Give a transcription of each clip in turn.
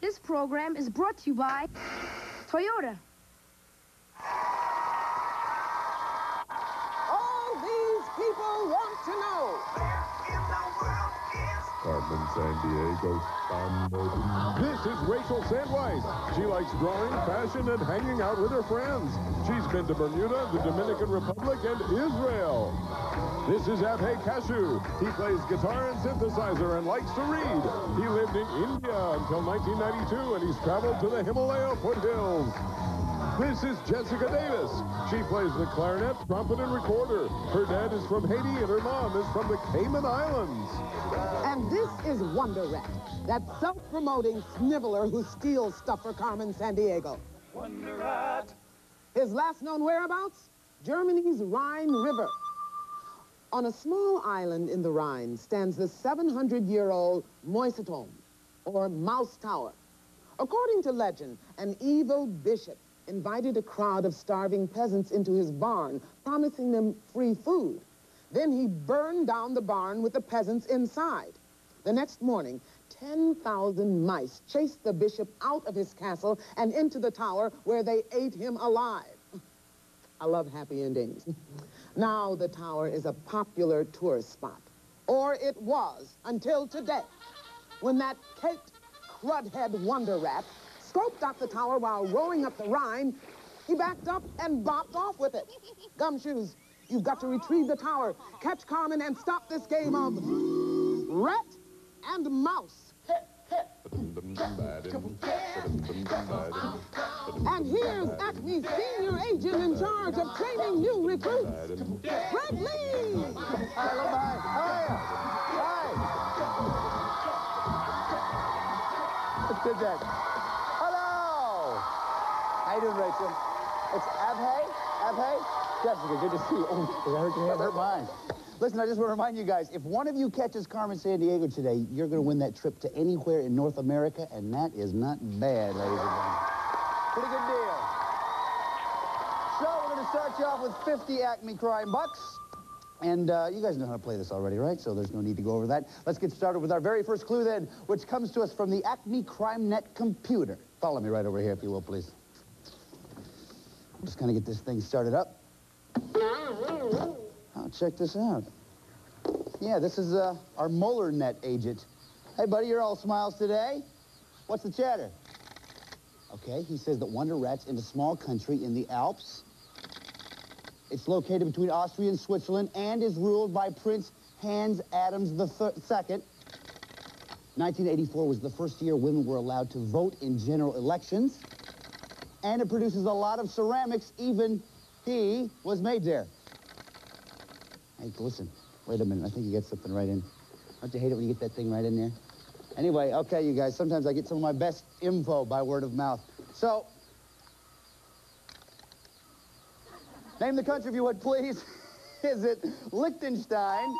This program is brought to you by Toyota. All these people want to know. Diego. This is Rachel Sandweiss. She likes drawing, fashion, and hanging out with her friends. She's been to Bermuda, the Dominican Republic, and Israel. This is Abhay Kashu. He plays guitar and synthesizer and likes to read. He lived in India until 1992, and he's traveled to the Himalaya foothills. This is Jessica Davis. She plays the clarinet, trumpet, and recorder. Her dad is from Haiti, and her mom is from the Cayman Islands. And this is Wonder Rat, that self-promoting sniveler who steals stuff for Carmen Sandiego. Wonder Rat. His last known whereabouts? Germany's Rhine River. On a small island in the Rhine stands the 700-year-old Mäuseturm, or Mouse Tower. According to legend, an evil bishop invited a crowd of starving peasants into his barn, promising them free food. Then he burned down the barn with the peasants inside. The next morning, 10,000 mice chased the bishop out of his castle and into the tower where they ate him alive. I love happy endings. now the tower is a popular tourist spot. Or it was until today, when that caked crudhead wonder rat scoped out the tower while rowing up the Rhine. He backed up and bopped off with it. Gumshoes, you've got to retrieve the tower, catch Carmen, and stop this game of rat and mouse. And here's Acme's senior agent in charge of training new recruits, Greg Lee. Hi. Let's. Hello. How you doing, Rachel? It's Abhay. Abhay. Jessica, good to see you. Oh, did I hurt your hand? Hurt mine. Listen, I just want to remind you guys, if one of you catches Carmen Sandiego today, you're going to win that trip to anywhere in North America, and that is not bad, ladies and gentlemen. Pretty good deal. So we're going to start you off with 50 Acme Crime Bucks. And uh, you guys know how to play this already, right? So there's no need to go over that. Let's get started with our very first clue then, which comes to us from the Acme Crime Net computer. Follow me right over here, if you will, please. I'm just going to get this thing started up. Check this out. Yeah, this is uh, our MolarNet agent. Hey, buddy, you're all smiles today. What's the chatter? Okay, he says that Wonder Rat's in a small country in the Alps. It's located between Austria and Switzerland and is ruled by Prince Hans Adams II. 1984 was the first year women were allowed to vote in general elections. And it produces a lot of ceramics. Even he was made there. Hey, listen. Wait a minute. I think you get something right in. Don't you hate it when you get that thing right in there? Anyway, okay, you guys. Sometimes I get some of my best info by word of mouth. So, name the country if you would, please. Is it Liechtenstein,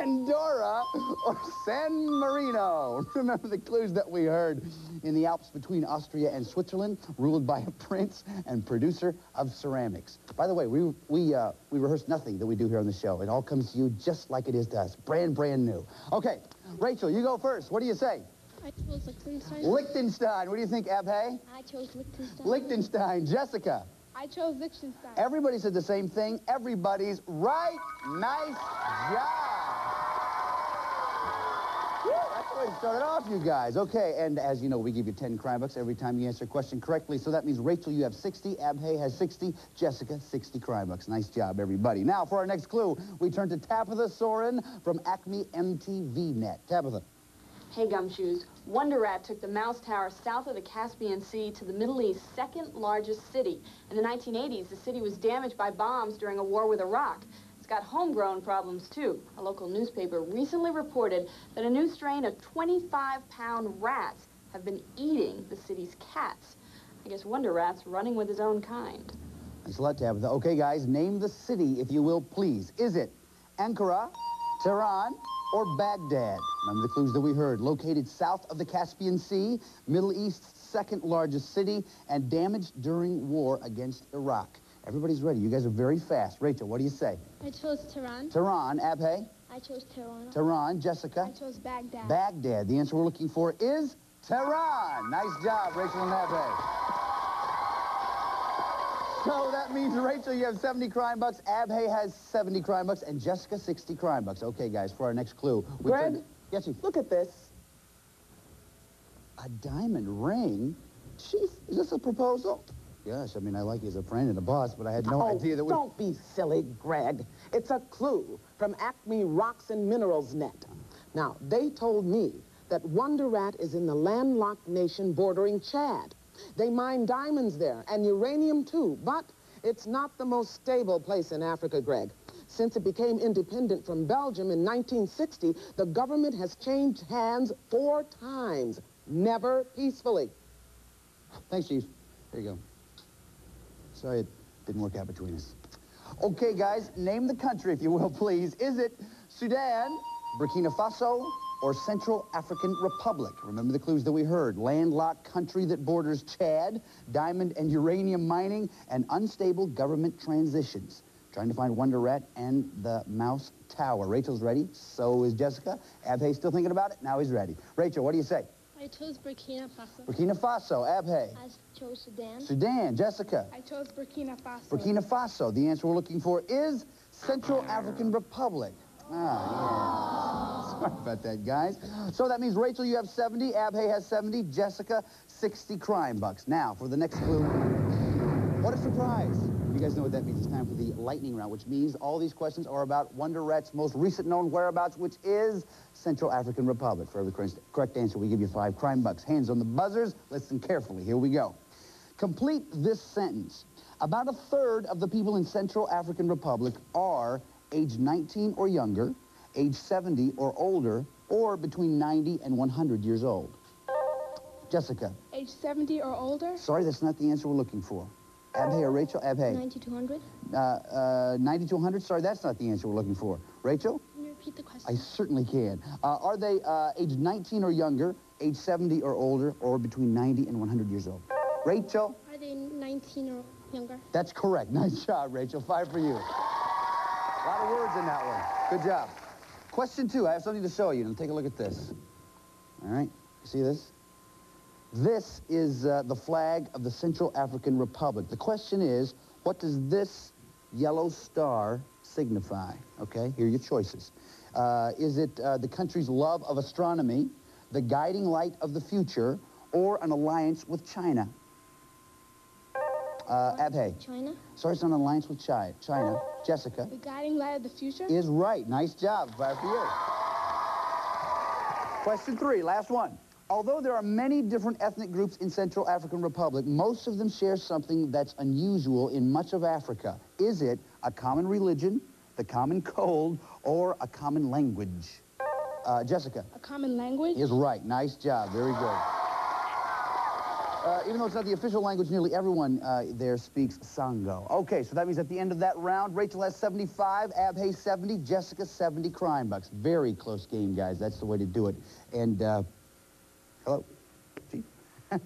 Andorra, or San Marino? Remember the clues that we heard in the Alps between Austria and Switzerland, ruled by a prince and producer of ceramics. By the way, we, we, uh, we rehearse nothing that we do here on the show. It all comes to you just like it is to us, brand, brand new. Okay, Rachel, you go first. What do you say? I chose Liechtenstein. Liechtenstein. What do you think, Abhay? I chose Liechtenstein. Liechtenstein. Jessica. I chose Liechtenstein. Everybody said the same thing. Everybody's right. Nice job. Start it off, you guys. Okay, and as you know, we give you 10 crime bucks every time you answer a question correctly. So that means Rachel, you have 60, Abhay has 60, Jessica, 60 crime bucks. Nice job, everybody. Now, for our next clue, we turn to Tabitha Soren from Acme MTV Net. Tabitha. Hey, Gumshoes. Wonder Rat took the Mouse Tower south of the Caspian Sea to the Middle East's second largest city. In the 1980s, the city was damaged by bombs during a war with Iraq. Got homegrown problems, too. A local newspaper recently reported that a new strain of 25-pound rats have been eating the city's cats. I guess Wonder Rat's running with his own kind. Thanks a lot, Tabitha. Okay, guys, name the city, if you will, please. Is it Ankara, Tehran, or Baghdad? Remember the clues that we heard. Located south of the Caspian Sea, Middle East's second largest city, and damaged during war against Iraq. Everybody's ready. You guys are very fast. Rachel, what do you say? I chose Tehran. Tehran, Abhay? I chose Tehran. Tehran. Jessica? I chose Baghdad. Baghdad. The answer we're looking for is Tehran. Nice job, Rachel and Abhay. So that means, Rachel, you have 70 crime bucks, Abhay has 70 crime bucks, and Jessica 60 crime bucks. Okay, guys, for our next clue. we Greg? turn- Yes, Chief. Look at this. A diamond ring? Chief, is this a proposal? Yes, I mean, I like you as a friend and a boss, but I had no oh, idea that we... don't be silly, Greg. It's a clue from Acme Rocks and Minerals Net. Now, they told me that Wonder Rat is in the landlocked nation bordering Chad. They mine diamonds there, and uranium too, but it's not the most stable place in Africa, Greg. Since it became independent from Belgium in 1960, the government has changed hands four times, never peacefully. Thanks, Chief. There you go. Sorry it didn't work out between us. Okay, guys, name the country, if you will, please. Is it Sudan, Burkina Faso, or Central African Republic? Remember the clues that we heard. Landlocked country that borders Chad, diamond and uranium mining, and unstable government transitions. Trying to find Wonder Rat and the Mouse Tower. Rachel's ready. So is Jessica. Abhay still thinking about it. Now he's ready. Rachel, what do you say? I chose Burkina Faso. Burkina Faso. Abhay. I chose Sudan. Sudan. Jessica. I chose Burkina Faso. Burkina Faso. The answer we're looking for is Central African Republic. Ah, yeah. Sorry about that, guys. So that means, Rachel, you have 70, Abhay has 70, Jessica, 60 crime bucks. Now, for the next clue, what a surprise. You guys know what that means. It's time for the lightning round, which means all these questions are about Wonder Rat's most recent known whereabouts, which is Central African Republic. For every correct- correct answer, we give you five crime bucks. Hands on the buzzers. Listen carefully. Here we go. Complete this sentence. About a third of the people in Central African Republic are age 19 or younger, age 70 or older, or between 90 and 100 years old. Jessica, Age 70 or older. sorry, that's not the answer we're looking for. Abhay or Rachel? Abhay. 90 to 100. Uh, uh, 90 to 100? Sorry, that's not the answer we're looking for. Rachel? Can you repeat the question? I certainly can. Uh, are they uh, age 19 or younger, age 70 or older, or between 90 and 100 years old? Rachel? Are they 19 or younger? That's correct. Nice job, Rachel. Five for you. A lot of words in that one. Good job. Question two. I have something to show you. Now take a look at this. All right. See this? This is uh, the flag of the Central African Republic. The question is, what does this yellow star signify? Okay, here are your choices. Uh, is it uh, the country's love of astronomy, the guiding light of the future, or an alliance with China? Uh, Abhay. China. Sorry, it's not an alliance with Chi- China. Jessica The guiding light of the future. is right. Nice job. Five for you. Question three, last one. Although there are many different ethnic groups in Central African Republic, most of them share something that's unusual in much of Africa. Is it a common religion, the common cold, or a common language? Uh, Jessica A common language. is right. Nice job. Very good. Uh, even though it's not the official language, nearly everyone uh, there speaks Sango. Okay, so that means at the end of that round, Rachel has 75, Abhay 70, Jessica 70 crime bucks. Very close game, guys. That's the way to do it. And, uh, hello, Chief?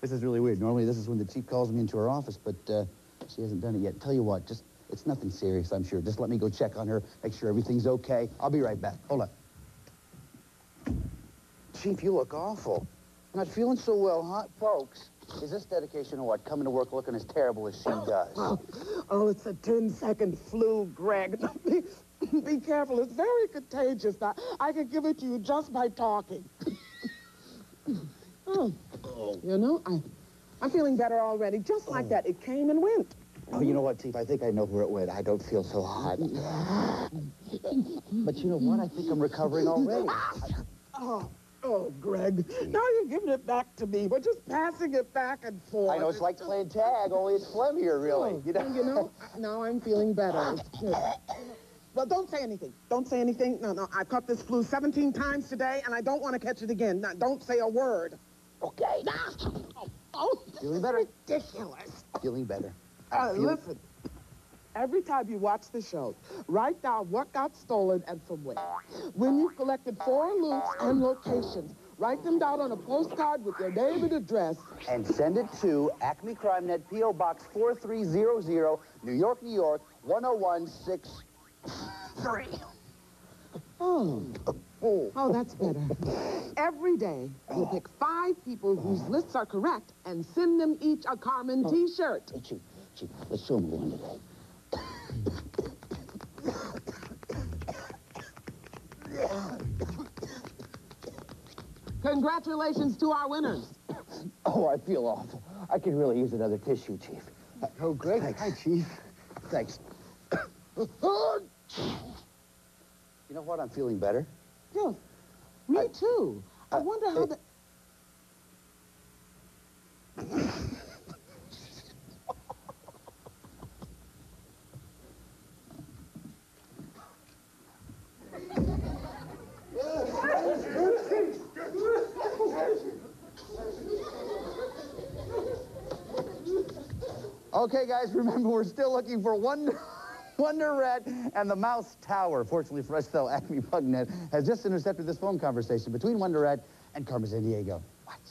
this is really weird. Normally, this is when the chief calls me into her office, but uh, she hasn't done it yet. Tell you what, just, it's nothing serious, I'm sure. Just let me go check on her, make sure everything's okay. I'll be right back. Hold on. Chief, you look awful. Not feeling so well, huh? Folks, is this dedication or what? Coming to work looking as terrible as she does. Oh, oh, it's a 10-second flu, Greg. Be, be careful. It's very contagious. Now, I can give it to you just by talking. Oh, oh, you know, I, I'm feeling better already. Just like oh. that. It came and went. Oh, you know what, Chief? I think I know where it went. I don't feel so hot. but you know what? I think I'm recovering already. Oh, oh, Greg. Now you're giving it back to me. We're just passing it back and forth. I know it's like playing tag, only it's phlegmier, really. Oh, You know? you know, now I'm feeling better. Well, don't say anything. Don't say anything. No, no, I've caught this flu 17 times today, and I don't want to catch it again. Now, don't say a word. Okay. Oh, oh, Feeling better? ridiculous. Feeling better. Uh, Feel- listen, every time you watch the show, write down what got stolen and from where. When you've collected four loops and locations, write them down on a postcard with your name and address. And send it to Acme Crime Net, P.O. Box 4300, New York, New York, 1016. Oh. Oh, that's better. Every day, we'll pick five people whose lists are correct and send them each a Carmen oh. t-shirt. Hey, Chief, Chief, let's show him one today. Congratulations to our winners. Oh, I feel awful. I could really use another tissue, Chief. Oh, great. Thanks. Hi, Chief. Thanks. you know what? I'm feeling better. Yeah, me I- too. I uh, wonder how the... Okay, guys, remember we're still looking for Wonder, Wonder Rat and the Mouse Tower. Fortunately for us, though, Acme Bugnet has just intercepted this phone conversation between Wonder Rat and Carmen Sandiego. What?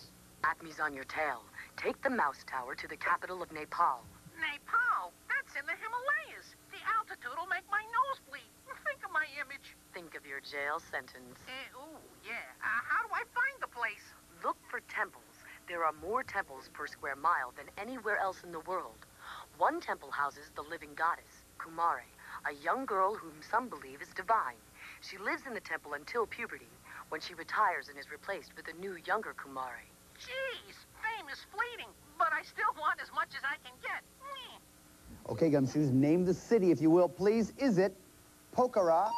Acme's on your tail. Take the mouse tower to the capital of Nepal. Nepal? That's in the Himalayas. The altitude will make my nose bleed. Think of my image. Think of your jail sentence. Uh, ooh, yeah. Uh, how do I find the place? Look for temples. There are more temples per square mile than anywhere else in the world. One temple houses the living goddess, Kumari, a young girl whom some believe is divine. She lives in the temple until puberty, when she retires and is replaced with a new, younger Kumari. Jeez, fame is fleeting, but I still want as much as I can get. Okay, Gumshoes, name the city, if you will, please. Is it Pokhara,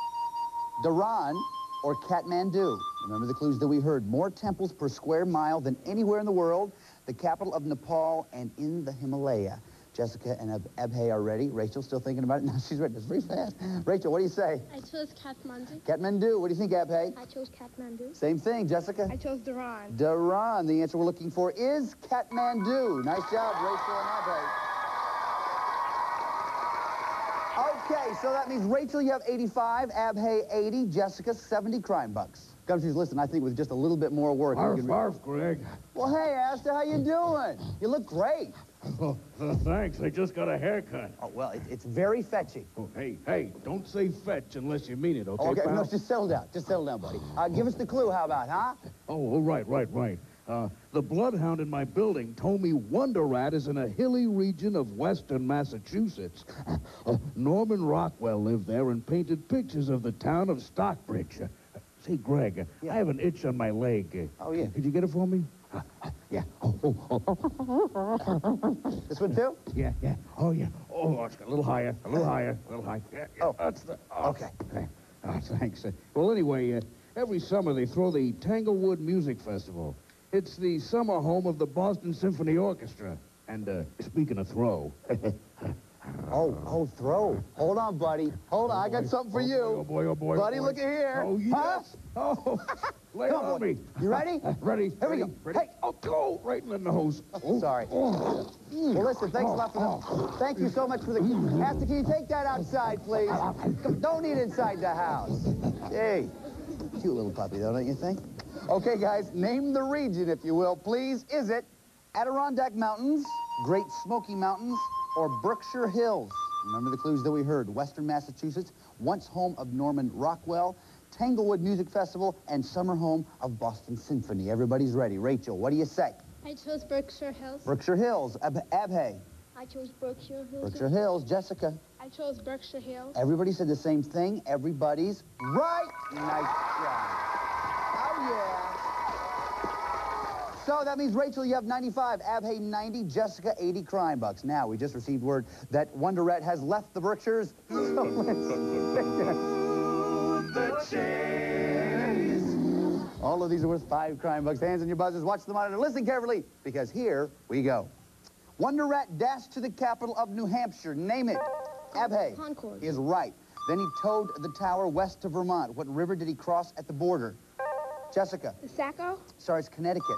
Dharan, or Kathmandu? Remember the clues that we heard. More temples per square mile than anywhere in the world, the capital of Nepal, and in the Himalaya. Jessica and Ab- Abhay are ready. Rachel still thinking about it? No, she's ready. It's very fast. Rachel, what do you say? I chose Kathmandu. Kathmandu. What do you think, Abhay? I chose Kathmandu. Same thing, Jessica. I chose Duran. Dharan. The answer we're looking for is Kathmandu. Nice job, Rachel and Abhay. Okay, so that means Rachel, you have 85, Abhay 80, Jessica 70 crime bucks. Gumshoes, listen, I think with just a little bit more work, Arf, can... arf, Greg. Well, hey, Asta, how you doing? You look great. Oh, thanks. I just got a haircut. Oh, well, it, it's very fetchy. Oh, hey, hey, don't say fetch unless you mean it, okay, Okay, pal? no, just settle down. Just settle down, buddy. Uh, give us the clue, how about, huh? Oh, oh, right, right, right. Uh, the bloodhound in my building told me Wonder Rat is in a hilly region of western Massachusetts. Uh, Norman Rockwell lived there and painted pictures of the town of Stockbridge. Uh, say, Greg, Yeah. I have an itch on my leg. Uh, Oh, yeah. Could you get it for me? Yeah. Oh, oh, oh, This one, too? yeah, yeah. Oh, yeah. Oh, it's a little higher, a little higher, a little higher. Yeah, yeah, Oh. That's the... oh, Okay. okay. Oh, thanks. Uh, well, anyway, uh, every summer they throw the Tanglewood Music Festival. It's the summer home of the Boston Symphony Orchestra. And uh, speaking of throw, Oh, oh, throw. Hold on, buddy. Hold on, I got something for oh, you. boy, oh boy, oh boy, oh Buddy, boy. look at here. Oh Huh? yes. Oh, lay Come on, on me. You ready? ready. Here we go. Ready? Hey. Oh, go right in the nose. Oh, Sorry. Oh. Well, listen, thanks a lot for the... Thank you so much for the... Asta, can you take that outside, please? Don't eat inside the house. Hey. Cute little puppy, though, don't you think? Okay, guys, name the region, if you will, please. Is it Adirondack Mountains, Great Smoky Mountains, or Berkshire Hills? Remember the clues that we heard. Western Massachusetts, once home of Norman Rockwell, Tanglewood Music Festival, and summer home of Boston Symphony. Everybody's ready. Rachel, what do you say? I chose Berkshire Hills. Berkshire Hills, Ab- Abhay. I chose Berkshire Hills. Berkshire Hills, Jessica. I chose Berkshire Hills. Everybody said the same thing. Everybody's right. Nice job. Yeah. So that means, Rachel, you have 95, Abhay 90, Jessica 80 crime bucks. Now, we just received word that Wonder Rat has left the Berkshires. So let's... All of these are worth five crime bucks. Hands on your buzzers. Watch the monitor. Listen carefully, because here we go. Wonder Rat dashed to the capital of New Hampshire. Name it. Abhay Concord. is right. Then he towed the tower west to Vermont. What river did he cross at the border? Jessica. The Saco. Sorry, it's Connecticut.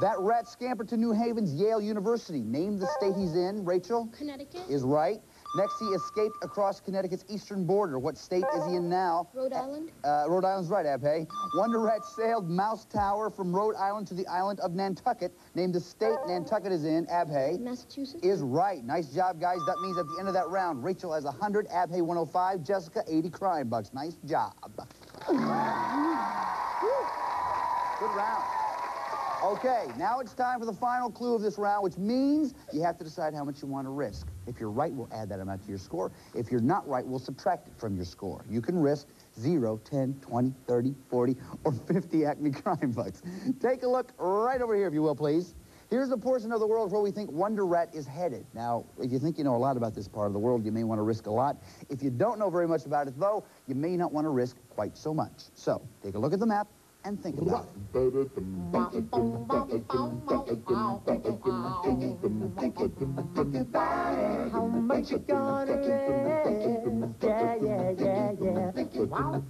That rat scampered to New Haven's Yale University. Name the state he's in. Rachel Connecticut. is right. Next, he escaped across Connecticut's eastern border. What state is he in now? Rhode Island. Uh, Rhode Island's right, Abhay. Wonder Rat sailed Mouse Tower from Rhode Island to the island of Nantucket. Name the state Nantucket is in. Abhay Massachusetts. is right. Nice job, guys. That means at the end of that round, Rachel has 100, Abhay 105, Jessica 80 crime bucks. Nice job. Good round. Okay, now it's time for the final clue of this round, which means you have to decide how much you want to risk. If you're right, we'll add that amount to your score. If you're not right, we'll subtract it from your score. You can risk 0, 10, 20, 30, 40, or 50 Acme Crime Bucks. Take a look right over here, if you will, please. Here's a portion of the world where we think Wonder Rat is headed. Now, if you think you know a lot about this part of the world, you may want to risk a lot. If you don't know very much about it, though, you may not want to risk quite so much. So, take a look at the map and think about it. How much you gonna risk? Yeah, yeah, yeah, yeah. Wow,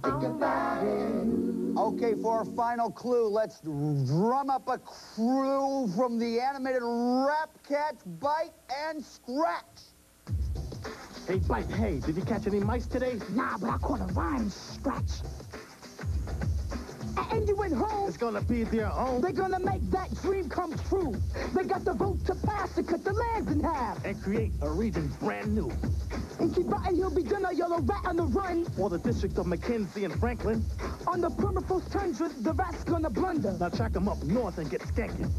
Okay, for our final clue, let's drum up a crew from the animated Rap Cats Bite and Scratch. Hey, Bite, hey, did you catch any mice today? Nah, but I caught a rhyme scratch. A- And you went home. It's gonna be their own. They're gonna make that dream come true. They got the vote to pass to cut the lands in half. And create a region brand new. And keep biting, he'll be done a yellow rat on the run. For the district of Mackenzie and Franklin. On the permafrost tundra, the rat's gonna blunder. Now track them up north and get skanking.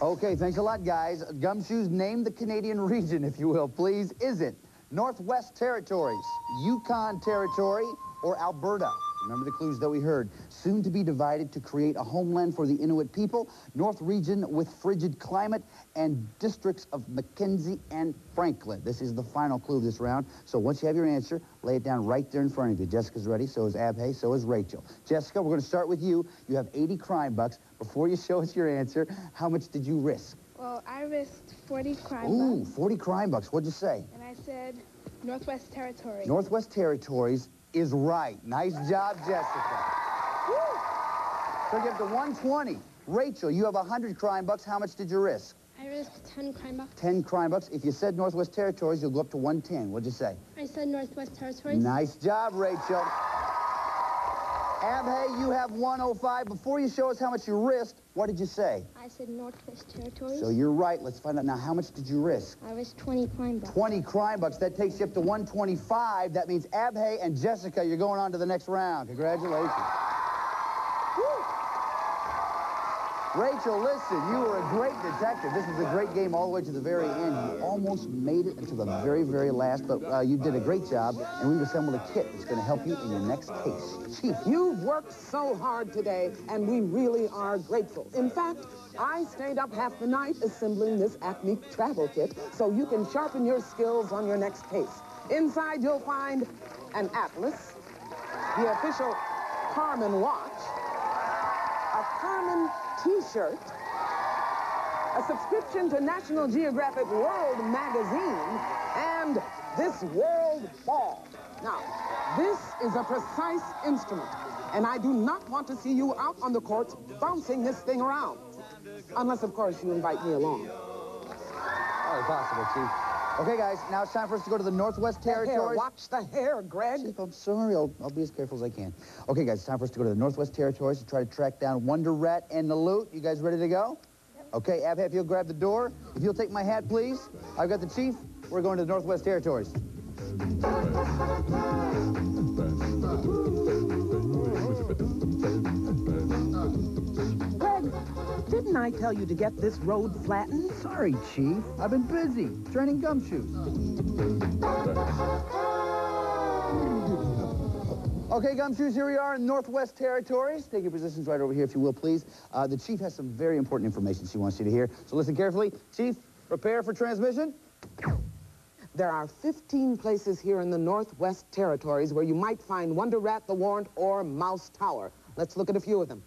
Okay, thanks a lot, guys. Gumshoes, name the Canadian region, if you will, please. Is it Northwest Territories, Yukon Territory, or Alberta? Remember the clues that we heard. Soon to be divided to create a homeland for the Inuit people, North region with frigid climate, and districts of Mackenzie and Franklin. This is the final clue of this round. So once you have your answer, lay it down right there in front of you. Jessica's ready, so is Abhay, so is Rachel. Jessica, we're going to start with you. You have 80 crime bucks. Before you show us your answer, how much did you risk? Well, I risked 40 crime Ooh, bucks, 40 crime bucks. What'd you say? and I said Northwest Territories. Northwest Territories is right. Nice job, Jessica. Woo! So you have to 120. Rachel, you have 100 crime bucks. How much did you risk? I risked 10 crime bucks. 10 crime bucks. If you said Northwest Territories, you'll go up to 110. What'd you say? I said Northwest Territories. Nice job, Rachel. Abhay, you have 105. Before you show us how much you risked, what did you say? I said Northwest Territories. So you're right. Let's find out now. How much did you risk? I risked 20 crime bucks. 20 crime bucks. That takes you up to 125. That means Abhay and Jessica, you're going on to the next round. Congratulations. Rachel, listen, you were a great detective. This was a great game all the way to the very end. You almost made it until the very, very last, but uh, you did a great job, and we've assembled a kit that's going to help you in your next case. Chief, You've worked so hard today, and we really are grateful. In fact, I stayed up half the night assembling this Acme travel kit so you can sharpen your skills on your next case. Inside, you'll find an atlas, the official Carmen watch, a Carmen t-shirt, a subscription to National Geographic World magazine, and this world ball. Now, this is a precise instrument, and I do not want to see you out on the courts bouncing this thing around. Unless, of course, you invite me along. All possible, Chief. Okay, guys, now it's time for us to go to the Northwest Territories. watch the hair, Greg. Chief, I'm sorry. I'll, I'll be as careful as I can. Okay, guys, it's time for us to go to the Northwest Territories to try to track down Wonder Rat and the loot. You guys ready to go? Okay, Abhay, if you'll grab the door. If you'll take my hat, please. I've got the chief. We're going to the Northwest Territories. Didn't I tell you to get this road flattened? Sorry, Chief. I've been busy training gumshoes. Okay, gumshoes, here we are in Northwest Territories. Take your positions right over here, if you will, please. Uh, the chief has some very important information she wants you to hear, so listen carefully. Chief, prepare for transmission. There are 15 places here in the Northwest Territories where you might find Wonder Rat, the Warrant, or Mouse Tower. Let's look at a few of them.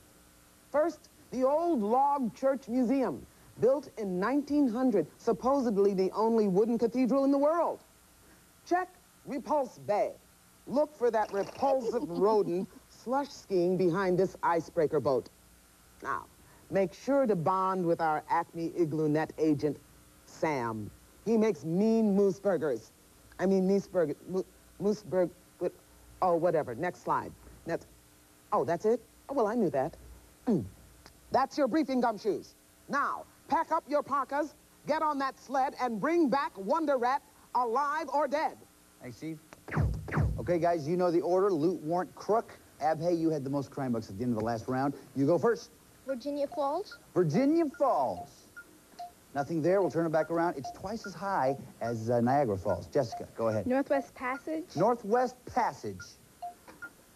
First, the old log church museum, built in 1900, supposedly the only wooden cathedral in the world. Check Repulse Bay. Look for that repulsive rodent slush skiing behind this icebreaker boat. Now, make sure to bond with our Acme Igloo Net agent, Sam. He makes mean moose burgers. I mean, moose burger, mo- moose burg, what- oh, whatever. Next slide. That's, oh, that's it? Oh, well, I knew that. That's your briefing, gumshoes. Now, pack up your parkas, get on that sled, and bring back Wonder Rat, alive or dead. Hey, Chief. Okay, guys, you know the order. Loot, warrant, crook. Abhay, you had the most crime bucks at the end of the last round. You go first. Virginia Falls. Virginia Falls. Nothing there. We'll turn it back around. It's twice as high as uh, Niagara Falls. Jessica, go ahead. Northwest Passage. Northwest Passage.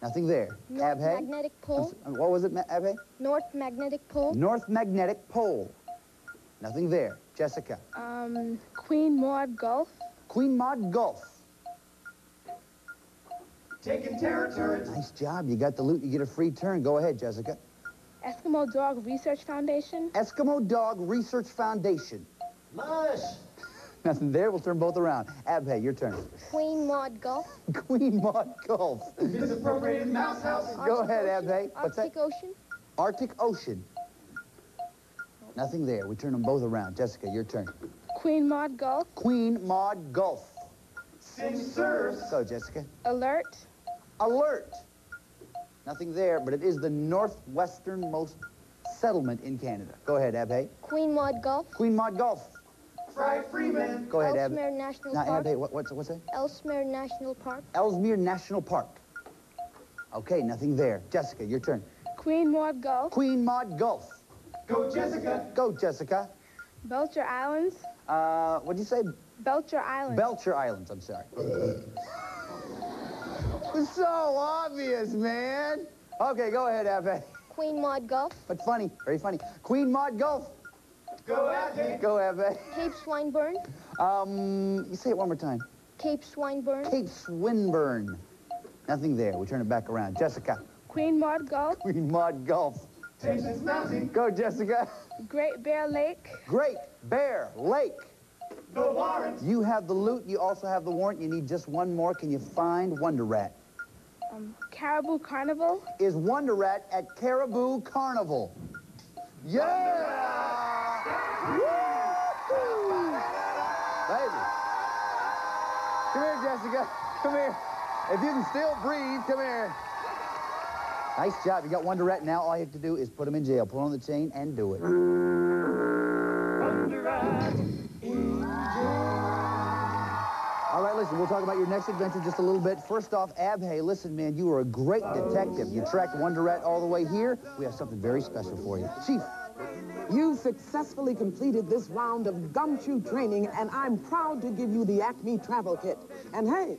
Nothing there. North Abhay. Magnetic I'm Pole. uh, What was it, Ma- Abhay? North Magnetic Pole. North Magnetic Pole. Nothing there. Jessica. Um, Queen Maud Gulf. Queen Maud Gulf. Taking territory. Nice job. You got the loot. You get a free turn. Go ahead, Jessica. Eskimo Dog Research Foundation. Eskimo Dog Research Foundation. Mush. Nothing there. We'll turn both around. Abhay, your turn. Queen Maud Gulf. Queen Maud Gulf. Misappropriated mouse house. Go ahead, Ocean. Abhay. What's that? Arctic Ocean. Arctic Ocean. Nothing there. We turn them both around. Jessica, your turn. Queen Maud Gulf. Queen Maud Gulf. Cinch serves. Go, Jessica. Alert. Alert. Nothing there, but it is the northwesternmost settlement in Canada. Go ahead, Abhay. Queen Maud Gulf. Queen Maud Gulf. Fry Freeman. Go ahead, Abhay. Ellesmere National Now, Park. Abhay, what, what's, what's that? Ellesmere National Park. Ellesmere National Park. Okay, nothing there. Jessica, your turn. Queen Maud Gulf. Queen Maud Gulf. Go Jessica. Go, Jessica. Belcher Islands. Uh, what'd you say? Belcher Islands. Belcher Islands, I'm sorry. It's so obvious, man. Okay, go ahead, Abhay. Queen Maud Gulf. But funny, very funny. Queen Maud Gulf. Go Abhay. Go, Abhay. Cape Swinburne. Um, you say it one more time. Cape Swinburne. Cape Swinburne. Nothing there. We turn it back around. Jessica. Queen Maud Gulf. Queen Maud Gulf. Patience Mountain. Go, Jessica. Great Bear Lake. Great Bear Lake. The warrant. You have the loot. You also have the warrant. You need just one more. Can you find Wonder Rat? Um, Caribou Carnival. Is Wonder Rat at Caribou Carnival? Yeah! Come here, Jessica. Come here. If you can still breathe, come here. Nice job. You got Wonder Rat. Now all you have to do is put him in jail. Pull on the chain and do it. All right, listen, we'll talk about your next adventure just a little bit. First off, Abhay, listen, man, you are a great detective. You tracked Wonder Rat all the way here. We have something very special for you. Chief, You've successfully completed this round of gumshoe training, and I'm proud to give you the Acme travel kit. And hey,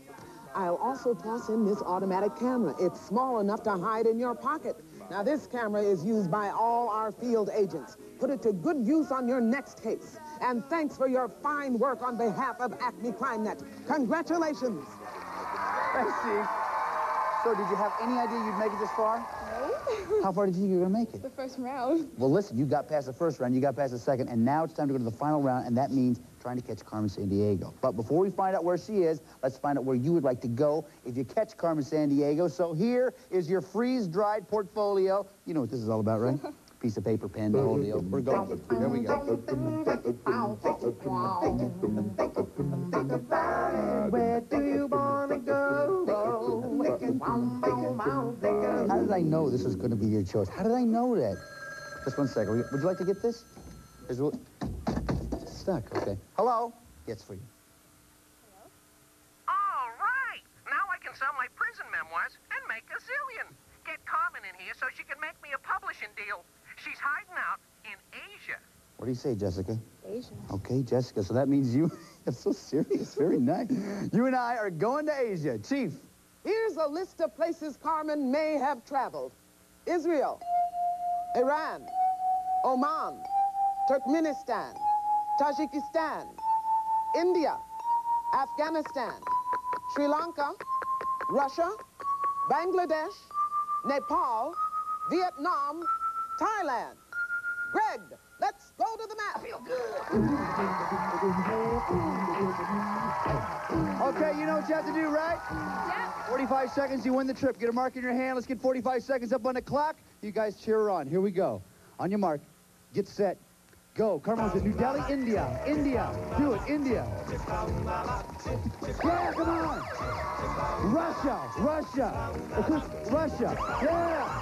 I'll also toss in this automatic camera. It's small enough to hide in your pocket. Now, this camera is used by all our field agents. Put it to good use on your next case. And thanks for your fine work on behalf of Acme Crime Net. Congratulations. thanks, Chief. So, did you have any idea you'd make it this far? How far did you think you were going to make it? the first round. Well, listen, you got past the first round, you got past the second, and now it's time to go to the final round, and that means trying to catch Carmen Sandiego. But before we find out where she is, let's find out where you would like to go if you catch Carmen Sandiego. So here is your freeze-dried portfolio. You know what this is all about, right? Piece of paper, pen, the whole deal. We're going. There we go. Where do you wanna go? How did I know this was going to be your choice? How did I know that? Just one second. Would you like to get this? Is it stuck? Okay. Hello. Yes, for you. All right. Now I can sell my prison memoirs and make a zillion. Get Carmen in here so she can make me a publishing deal. She's hiding out in Asia. What do you say, Jessica? Asia. Okay, Jessica. So that means you. That's so serious. Very nice. You and I are going to Asia, Chief. Here's a list of places Carmen may have traveled. Israel, Iran, Oman, Turkmenistan, Tajikistan, India, Afghanistan, Sri Lanka, Russia, Bangladesh, Nepal, Vietnam, Thailand. Greg, let's go to the map. I feel good. Okay, you know what you have to do, right? Yeah. 45 seconds, you win the trip. Get a mark in your hand. Let's get 45 seconds up on the clock. You guys cheer her on. Here we go. On your mark, get set, go. Carmen's in New Delhi, India. India. Do it, India. Yeah, come on. Russia, Russia. Russia. Yeah.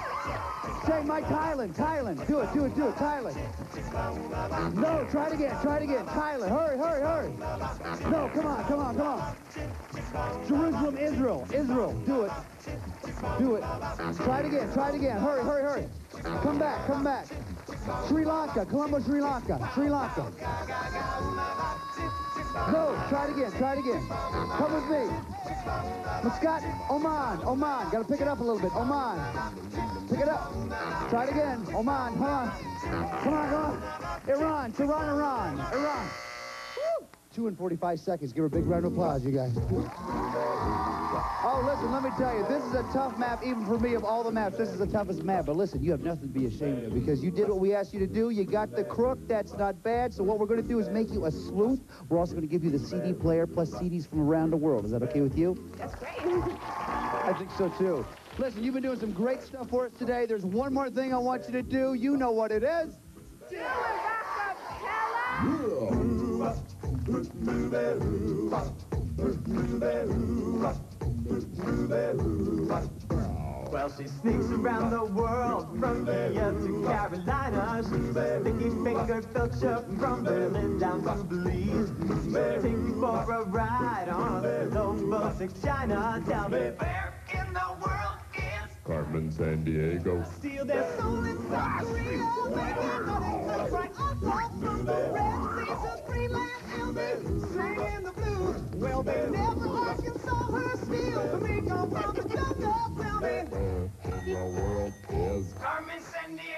Say Mike Thailand, Thailand. Do it, do it, do it, Thailand. No, try it again, try it again. Thailand, hurry, hurry, hurry. No, come on, come on, come on. Jerusalem, Israel. Israel. Do it. Do it. Try it again. Try it again. Hurry, hurry, hurry. Come back. Come back. Sri Lanka. Colombo, Sri Lanka. Sri Lanka. No. Try it again. Try it again. Come with me. Muscat. Oman. Oman. Got to pick it up a little bit. Oman. Pick it up. Try it again. Oman. Come on. Come on. Come on. Iran. Tehran, Iran. Iran. Woo. Two and 45 seconds. Give her a big round of applause, you guys. Oh, listen, let me tell you, this is a tough map, even for me, of all the maps. This is the toughest map. But listen, you have nothing to be ashamed of because you did what we asked you to do. You got the crook. That's not bad. So what we're going to do is make you a sleuth. We're also going to give you the CD player plus CDs from around the world. Is that okay with you? That's great. I think so, too. Listen, you've been doing some great stuff for us today. There's one more thing I want you to do. You know what it is. Do it, Rockapella. Well, she sneaks around the world from here to Carolina. She's a sticky fingered filcher from Berlin down to Belize. Take you for a ride on a low to China. Tell me where in the world Carmen Sandiego. steal their soul across from the Red Sea to Greenland? Elvis singing the blues. Well, they never her steal. From the jungle. Tell me. The world is Carmen Sandiego.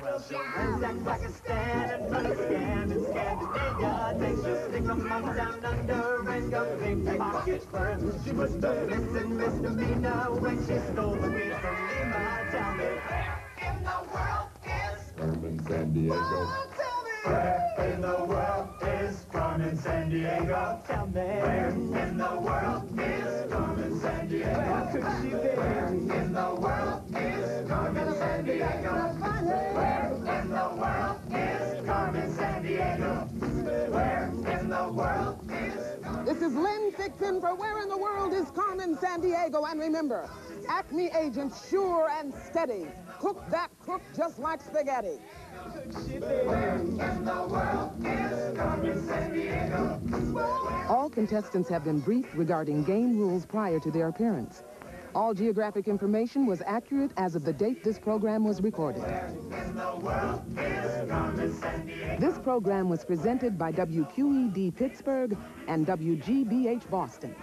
Well, she runs like Pakistan and Pakistan and She was where in the world is Carmen Sandiego. where in the world is Carmen? Tell me. Where in the world is Carmen Sandiego? Where could she be? Is Lynne Thigpen for Where in the World is Carmen Sandiego? And remember, Acme agents sure and steady. Cook that crook just like spaghetti. All contestants have been briefed regarding game rules prior to their appearance. All geographic information was accurate as of the date this program was recorded. This program was presented by WQED Pittsburgh and WGBH Boston.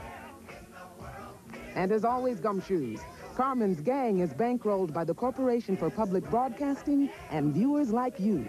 And as always, gumshoes, Carmen's gang is bankrolled by the Corporation for Public Broadcasting and viewers like you.